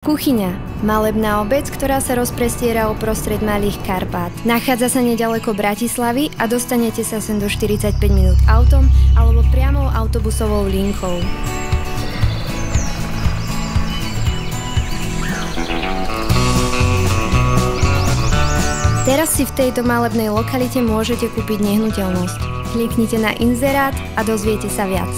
Kuchyňa. Malebná obec, ktorá sa rozprestiera uprostred Malých Karpát. Nachádza sa nedaleko Bratislavy a dostanete sa sem do 45 minút autom alebo priamou autobusovou linkou. Teraz si v tejto malebnej lokalite môžete kúpiť nehnuteľnosť. Kliknite na inzerát a dozviete sa viac.